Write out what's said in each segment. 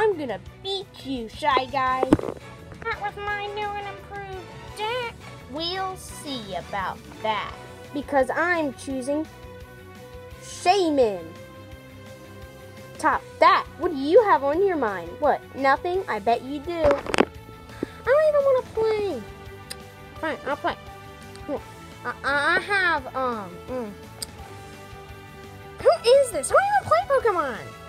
I'm gonna beat you, Shy Guy. Not with my new and improved deck. We'll see about that. Because I'm choosing Shaymin. Top that. What do you have on your mind? What? Nothing? I bet you do. I don't even want to play. Fine, I'll play. I, I have, um, mm. Who is this? I don't even play Pokemon.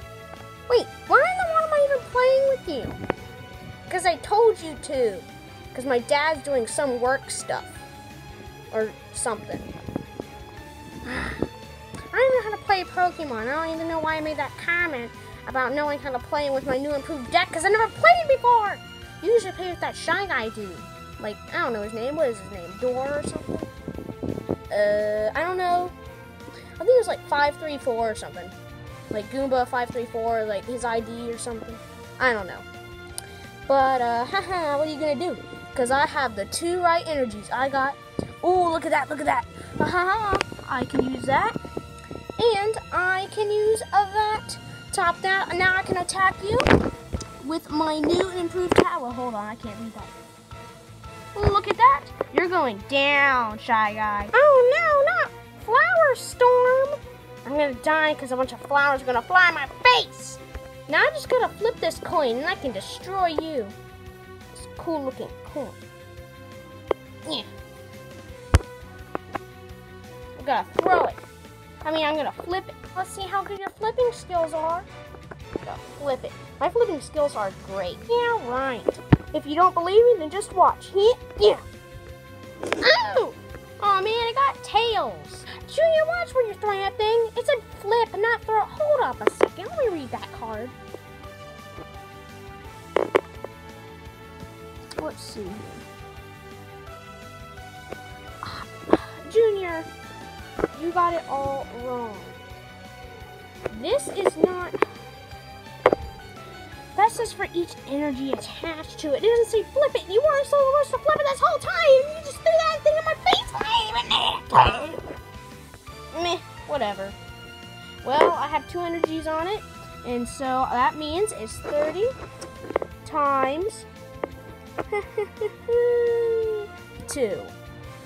Because I told you to. Because my dad's doing some work stuff. Or something. I don't know how to play Pokemon. I don't even know why I made that comment about knowing how to play with my new improved deck. Because I never played before. You usually play with that Shy Guy dude. Like, I don't know his name. What is his name? Door or something? Uh, I don't know. I think it was like 534 or something. Like Goomba 534, like his ID or something. I don't know. But, uh, haha, what are you gonna do? Because I have the two right energies. I got, oh, look at that, look at that. Haha, I can use that. And I can use uh, that. Top that. Now I can attack you with my new and improved tower. Hold on, I can't read that. Look at that. You're going down, Shy Guy. Oh, no, not Flower Storm. I'm going to die because a bunch of flowers are going to fly in my face. Now I'm just to flip this coin and I can destroy you. It's cool looking coin. Yeah. I'm to throw it. I mean, I'm to flip it. Let's see how good your flipping skills are. Gotta flip it. My flipping skills are great. Yeah, right. If you don't believe me, then just watch. Yeah. Oh! Oh man, I got tails. Junior, watch where you're throwing that thing. It said flip, not throw. Hold up a second. Let me read that card. Let's see here. Junior, you got it all wrong. This is not that says for each energy attached to it. It doesn't say flip it. You weren't supposed to flip it this whole time. 200 G's on it. And so that means it's 30 times 2.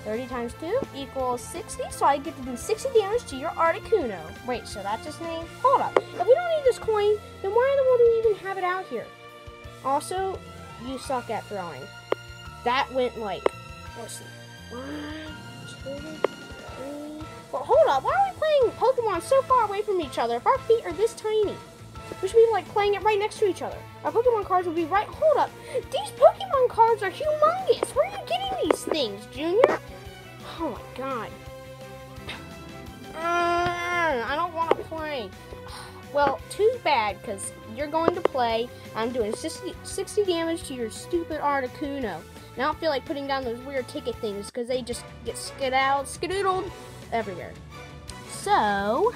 30 times 2 equals 60, so I get to do 60 damage to your Articuno. Wait, so that's his name? Hold up. If we don't need this coin, then why in the world do we even have it out here? Also, you suck at throwing. That went like, let's see, one, two, four. Hold up, why are we playing Pokemon so far away from each other if our feet are this tiny? We should be like playing it right next to each other. Our Pokemon cards would be right. Hold up. These Pokemon cards are humongous. Where are you getting these things, Junior? Oh my god. Mm, I don't want to play. Well, too bad, because you're going to play. I'm doing 60, 60 damage to your stupid Articuno. And I don't feel like putting down those weird ticket things, because they just get skedaddled, skedoodled everywhere. So,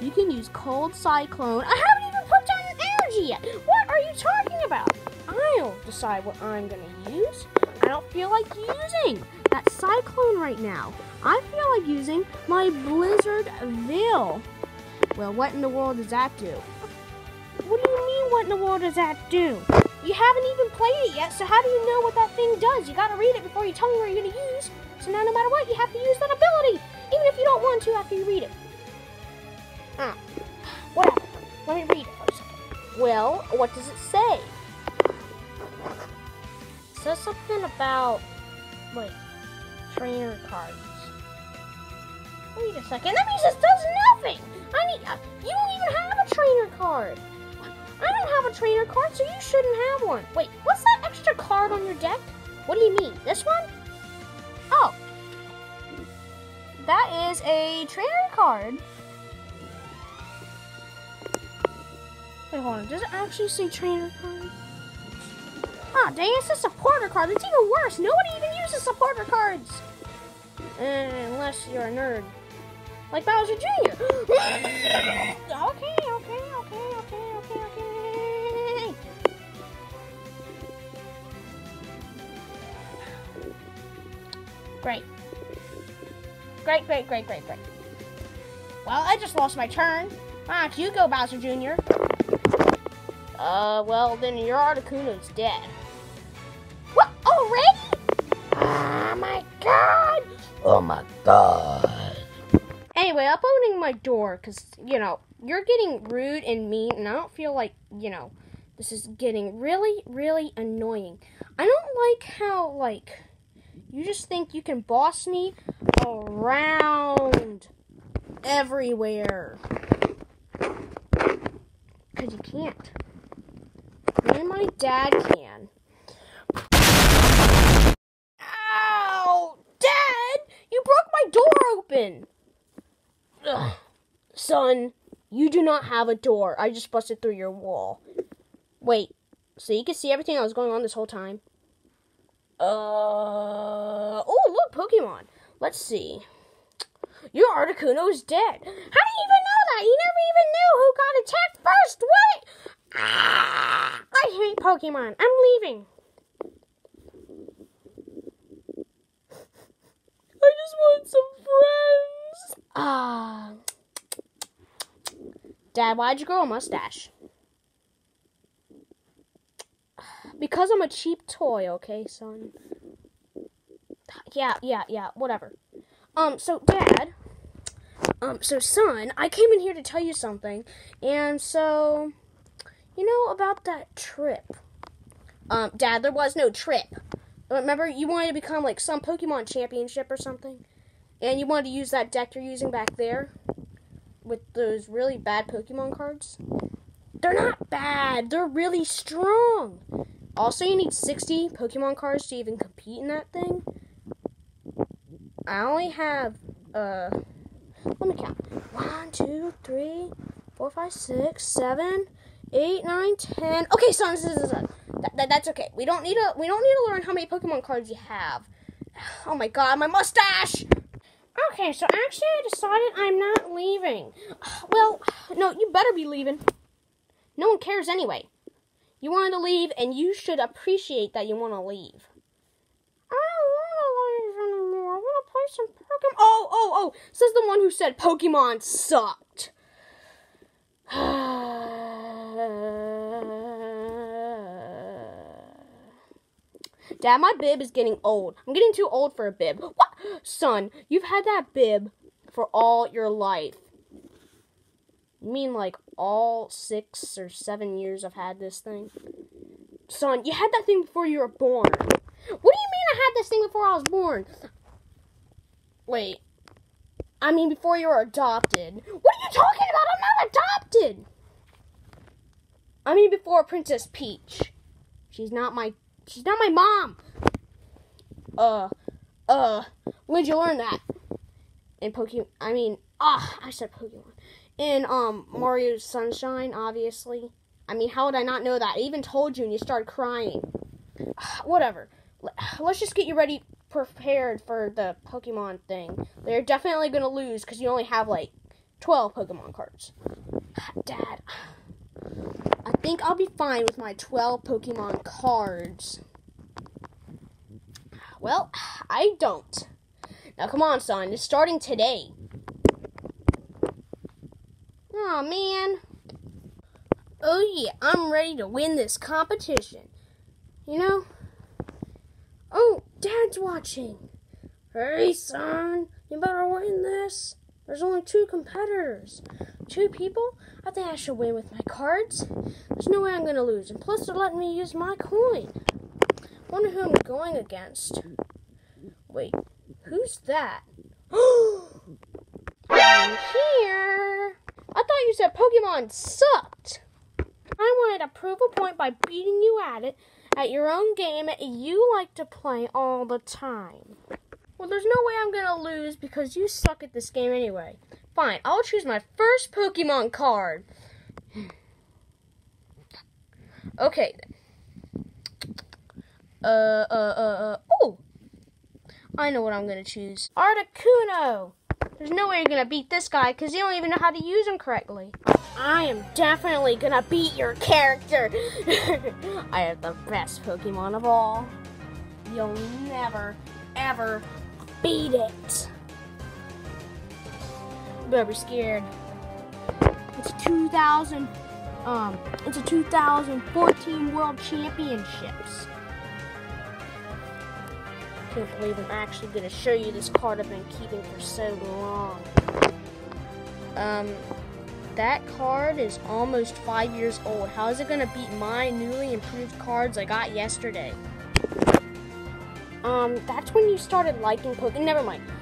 you can use Cold Cyclone. I haven't even put down an energy yet. What are you talking about? I'll decide what I'm going to use. I don't feel like using that Cyclone right now. I feel like using my Blizzard Veil. Well, what in the world does that do? What do you mean, what in the world does that do? You haven't even played it yet, so how do you know what that thing does? You gotta read it before you tell me what you're gonna use. So now no matter what, you have to use that ability, even if you don't want to after you read it. Ah, whatever. Let me read it second. Well, what does it say? It says something about, wait, trainer cards. Wait a second. That means this does nothing. I need. Uh, you don't even have a trainer card. I don't have a trainer card, so you shouldn't have one. Wait, what's that extra card on your deck? What do you mean? This one? That is a trainer card. Wait, hold on. Does it actually say trainer card? Ah, dang, it's a supporter card. That's even worse. Nobody even uses supporter cards. Unless you're a nerd. Like Bowser Jr. okay, okay, okay, okay, okay, okay. Great. Great, great, great, great, great. Well, I just lost my turn. Why don't you go, Bowser Jr.? Uh, well, then your Articuno's dead. What? Already? Oh my god! Oh my god. Anyway, I'm opening my door because, you know, you're getting rude and mean, and I don't feel like, you know, this is getting really, really annoying. I don't like how, like, you just think you can boss me around everywhere. Because you can't. Me and my dad can. Ow! Dad! You broke my door open! Ugh. Son, you do not have a door. I just busted through your wall. Wait, so you can see everything that was going on this whole time? Uh, oh, look, Pokemon. Let's see. Your Articuno is dead. How do you even know that? You never even knew who got attacked first. What? Ah, I hate Pokemon. I'm leaving. I just want some friends. Ah. Dad, why'd you grow a mustache? Because I'm a cheap toy, okay, son? Yeah, yeah, yeah, whatever. Um, so, Dad, um, so, son, I came in here to tell you something, and so, you know about that trip? Um, Dad, there was no trip. Remember, you wanted to become, like, some Pokemon championship or something? And you wanted to use that deck you're using back there? With those really bad Pokemon cards? They're not bad, they're really strong! Also, you need 60 Pokemon cards to even compete in that thing. I only have, uh, let me count. One, two, three, four, five, six, seven, eight, nine, ten. Okay, so this is, that, that, that's okay. We don't need to, we don't need to learn how many Pokemon cards you have. Oh my god, my mustache! Okay, so actually I decided I'm not leaving. Well, no, you better be leaving. No one cares anyway. You wanted to leave, and you should appreciate that you want to leave. I don't want to leave play some Pokemon. Oh, oh, oh! Says the one who said Pokemon sucked. Dad, my bib is getting old. I'm getting too old for a bib. What? Son, you've had that bib for all your life. You mean like all six or seven years I've had this thing? Son, you had that thing before you were born. What do you mean I had this thing before I was born? Wait. I mean before you were adopted. What are you talking about? I'm not adopted. I mean before Princess Peach. She's not my she's not my mom. Uh uh when'd you learn that? In Pokemon I mean ah I said Pokemon in um Mario Sunshine, obviously. I mean, how would I not know that? I even told you and you started crying. Whatever. Let's just get you ready, prepared for the Pokemon thing. They're definitely going to lose because you only have like 12 Pokemon cards. Dad, I think I'll be fine with my 12 Pokemon cards. Well, I don't. Now, come on, son. It's starting today. oh, man. Oh, yeah, I'm ready to win this competition. You know? Oh, Dad's watching. Hey, son, you better win this. There's only two competitors. Two people? I think I should win with my cards. There's no way I'm going to lose. And plus, they're letting me use my coin. Wonder who I'm going against. Wait, who's that? I'm here. I thought you said Pokemon sucked. I wanted to prove a point by beating you at it at your own game you like to play all the time. Well, there's no way I'm gonna lose because you suck at this game anyway. Fine, I'll choose my first Pokemon card. Okay. Uh, uh, uh, uh, oh! I know what I'm gonna choose. Articuno! There's no way you're gonna beat this guy because you don't even know how to use him correctly. I am definitely gonna beat your character. I have the best Pokemon of all. You'll never, ever beat it. Better be scared. It's 2000. Um, it's a 2014 World Championships. Can't believe I'm actually gonna show you this card I've been keeping for so long. Um, that card is almost five years old. How is it gonna beat my newly improved cards I got yesterday? Um, that's when you started liking Pokemon. Never mind.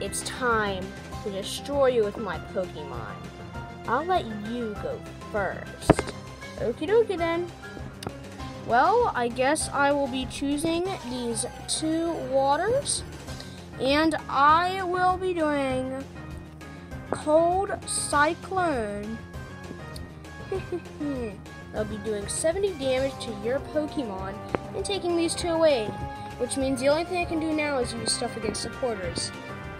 It's time to destroy you with my Pokemon. I'll let you go first. Okie dokie then. Well, I guess I will be choosing these two waters. And I will be doing Cold Cyclone. I'll be doing 70 damage to your Pokemon and taking these two away. Which means the only thing I can do now is use stuff against supporters.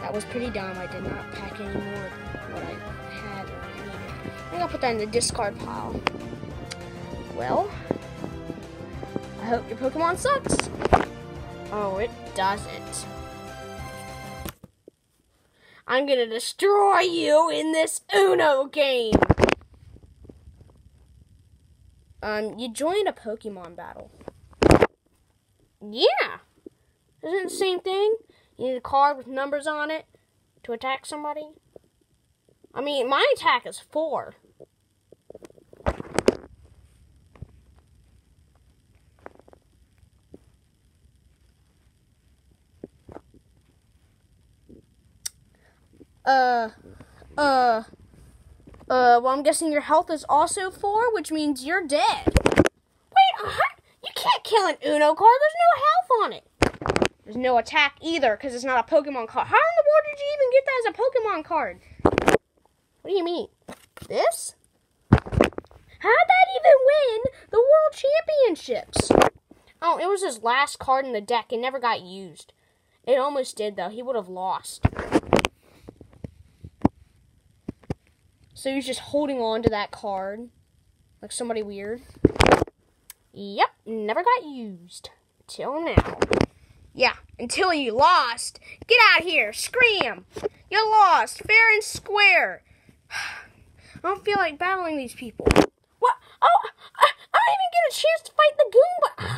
That was pretty dumb. I did not pack any more what I had needed. I think I'll put that in the discard pile. Well, I hope your Pokemon sucks. Oh, it doesn't. I'm gonna destroy you in this Uno game. Um, you joined a Pokemon battle. Yeah. Isn't the same thing? You need a card with numbers on it to attack somebody. I mean, my attack is four. Uh, uh, uh, well, I'm guessing your health is also four, which means you're dead. Wait, uh, you can't kill an Uno card. There's no health on it. There's no attack either because it's not a Pokemon card. How in the world did you even get that as a Pokemon card? What do you mean? This? How'd that even win the World Championships? Oh, it was his last card in the deck. It never got used. It almost did, though. He would have lost. So he was just holding on to that card. Like somebody weird. Yep, never got used. Till now. Yeah, until you lost. Get out here, scream! You lost, fair and square. I don't feel like battling these people. What? Oh, I, I didn't even get a chance to fight the Goomba.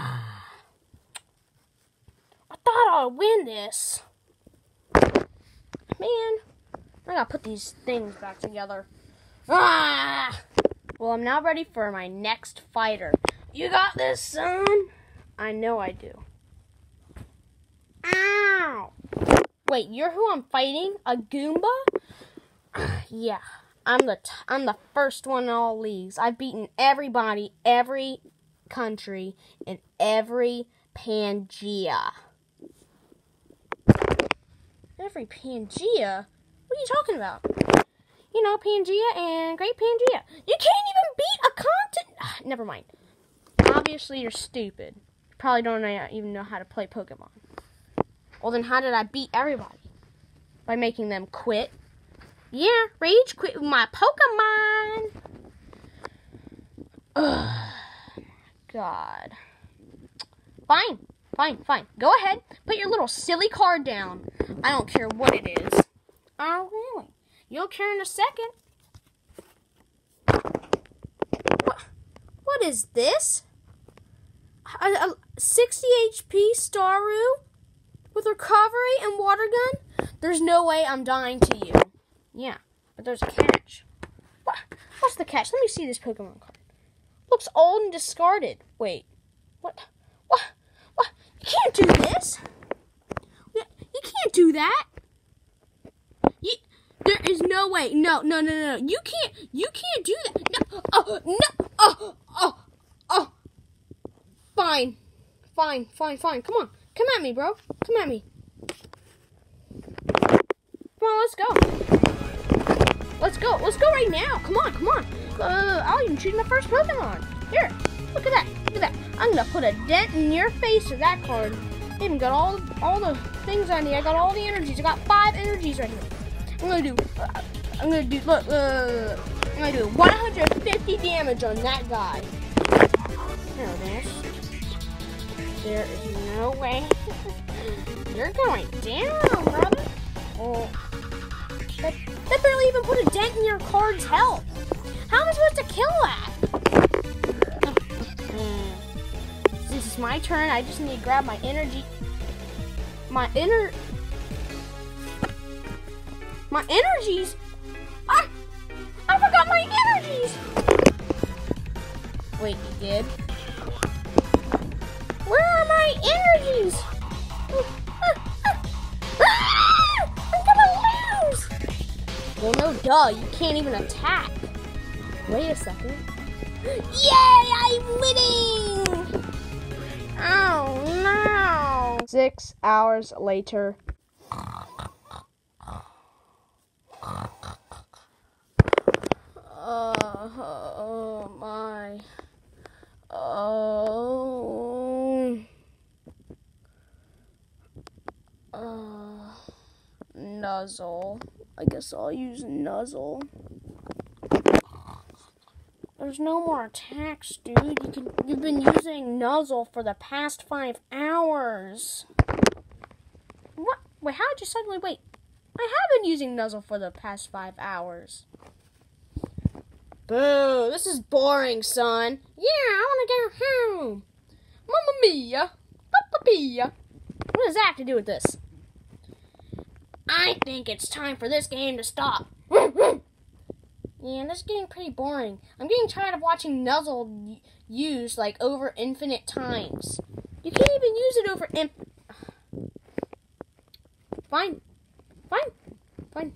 I thought I'd win this. Man, I gotta put these things back together. Ah! Well, I'm now ready for my next fighter. You got this, son? I know I do. Ow! Wait, you're who I'm fighting? A Goomba? yeah, I'm the t- I'm the first one in all leagues. I've beaten everybody, every country, and every Pangea. Every Pangea? What are you talking about? You know, Pangea and Great Pangea. You can't even beat a continent. Never mind. Obviously, you're stupid. You probably don't even know how to play Pokemon. Well, then how did I beat everybody? By making them quit. Yeah, rage quit my Pokemon. Ugh. God. Fine, fine, fine. Go ahead. Put your little silly card down. I don't care what it is. Oh, really? You'll care in a second. What, what is this? A, a 60 HP Staryu? with recovery and water gun, there's no way I'm dying to you. Yeah, but there's a catch. What? What's the catch? Let me see this Pokemon card. Looks old and discarded. Wait, what? What? What? You can't do this. You can't do that. There is no way. No, no, no, no. You can't. You can't do that. No. Oh, no. Oh, oh, oh. Fine. Fine, fine, fine. Come on. Come at me, bro. Come at me. Come on, let's go. Let's go. Let's go right now. Come on, come on. Uh, I'll even choose my first Pokemon. Here, look at that. Look at that. I'm gonna put a dent in your face with that card. I even got all all the things I need. I got all the energies. I got five energies right here. I'm gonna do. Uh, I'm gonna do. Look. Uh, I'm gonna do 150 damage on that guy. There is. There is no way. You're going down, brother. Oh. That, that barely even put a dent in your card's health. How am I supposed to kill that? This is my turn. I just need to grab my energy. My inner. My energies. I, I forgot my energies. Wait, you did? Where are my energies? I'm gonna lose. Well, no, duh. You can't even attack. Wait a second. Yay! I'm winning! Oh no! Six hours later. Uh, oh my. Oh. Uh, nuzzle. I guess I'll use nuzzle. There's no more attacks, dude. You can you've been using nuzzle for the past five hours. What? Wait, how did you suddenly wait? I have been using nuzzle for the past five hours. Boo! This is boring, son. Yeah, I want to go home. Mamma mia, Papa Pia. What does that have to do with this? I think it's time for this game to stop. Yeah, this is getting pretty boring. I'm getting tired of watching Nuzzle used like over infinite times. You can't even use it over imp. Fine, fine, fine.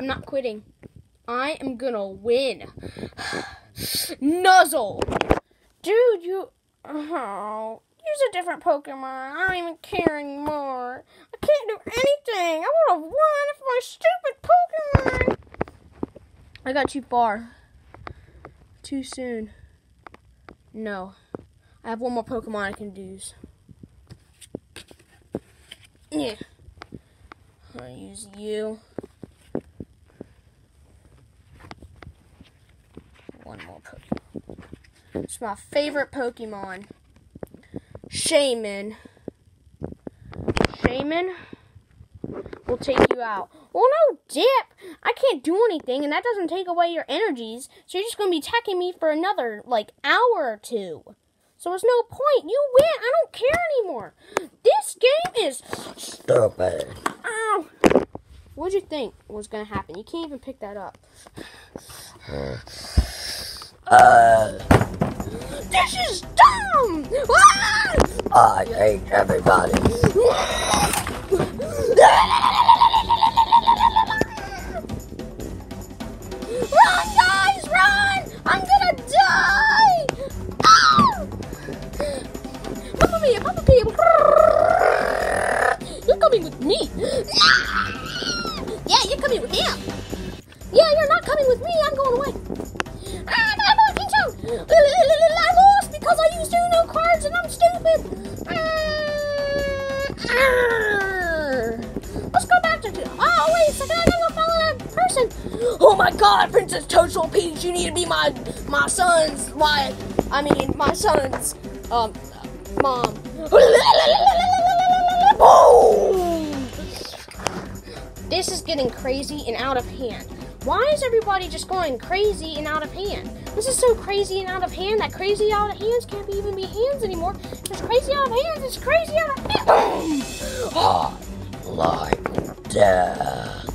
I'm not quitting. I am gonna win. Nuzzle, dude, you. Oh, use a different Pokemon. I don't even care anymore. I can't do anything. I would have won if my stupid Pokemon. I got too far. Too soon. No. I have one more Pokemon I can use. Yeah. I'll use you. One more Pokemon. It's my favorite Pokemon. Shaymin. Shaymin will take you out. Oh no, Dip. I can't do anything, and that doesn't take away your energies. So you're just going to be attacking me for another, like, hour or two. So there's no point. You win. I don't care anymore. This game is. Stupid. Ow. What'd you think was going to happen? You can't even pick that up. Uh, This is dumb! Ah! I hate everybody. Run, guys, run! I'm gonna die! Ah! Papa Pia, Papa Pia! You're coming with me! Yeah, you're coming with him! Yeah, you're not coming with me, I'm going away! Ah, I'm walking down! I lost because I used Uno cards and I'm stupid! Person! Oh my god, Princess Toadstool Peach, you need to be my my son's wife. I mean, my son's um mom. Boom! This is getting crazy and out of hand. Why is everybody just going crazy and out of hand? This is so crazy and out of hand that crazy out of hands can't even be hands anymore. It's crazy out of hands. It's crazy out of hands. Hot like death.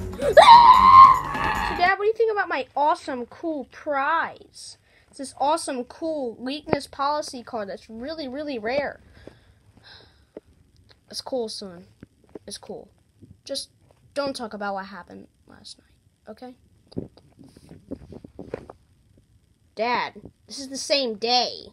Dad, what do you think about my awesome, cool prize? It's this awesome, cool weakness policy card that's really, really rare. It's cool, son. It's cool. Just don't talk about what happened last night, okay? Dad, this is the same day.